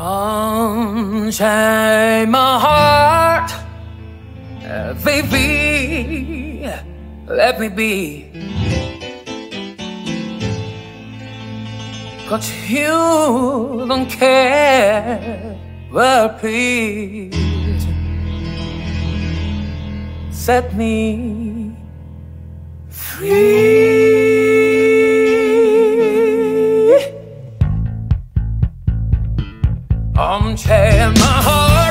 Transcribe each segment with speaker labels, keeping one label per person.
Speaker 1: Unchain my heart, baby. Let me be. Cause you don't care. Well, please set me free. I'm tearing my heart.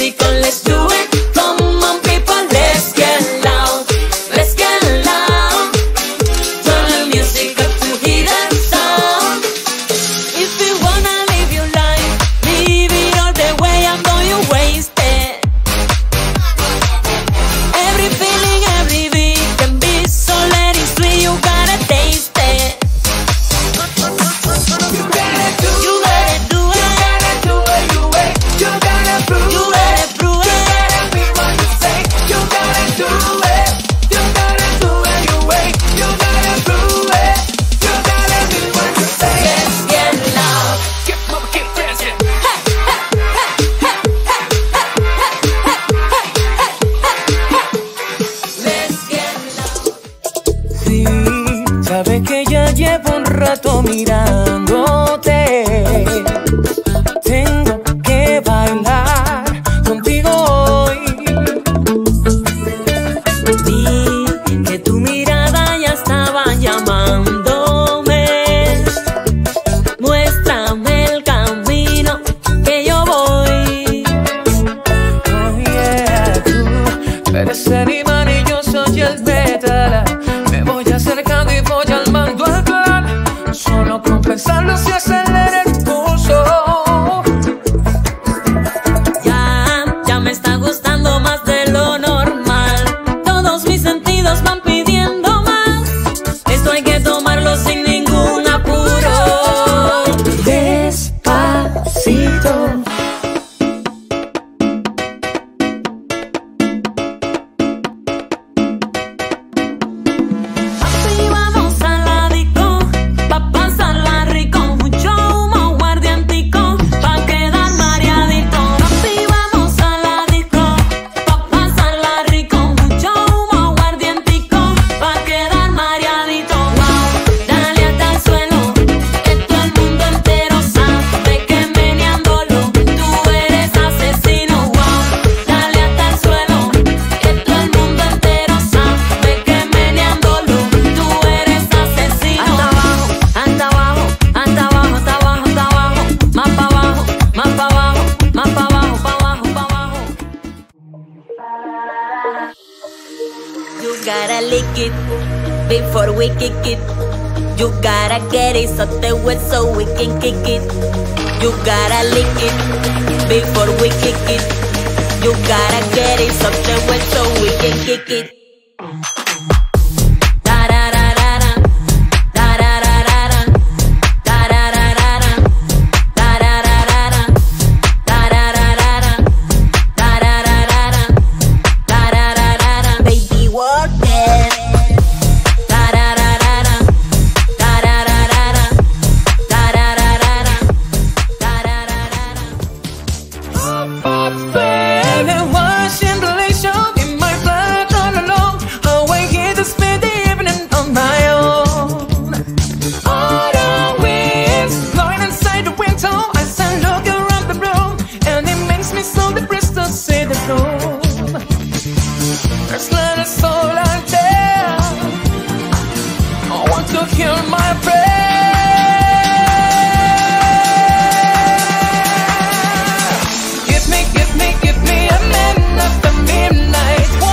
Speaker 2: Let's do it.
Speaker 1: llevo un rato mirándote. Tengo que bailar contigo hoy.
Speaker 2: Vi que tu mirada ya estaba llamándome. Muéstrame el camino que yo voy.
Speaker 1: Oh yeah, tú eres el
Speaker 2: pasa gotta lick it before we kick it. You gotta get it so the wet so we can kick it. You gotta lick it before we kick it. You gotta get it so the wet so we can kick it.
Speaker 1: killed my friend. Give me, give me, give me a man after midnight.